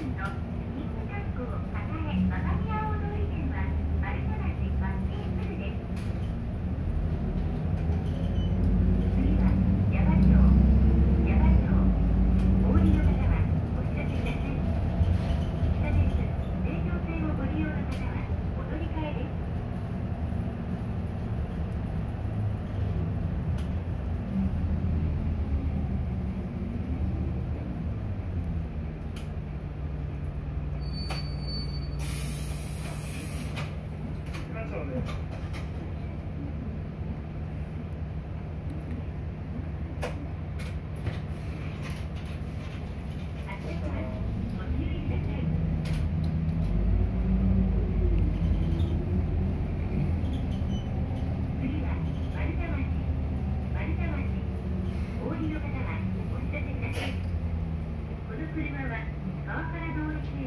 Thank. liability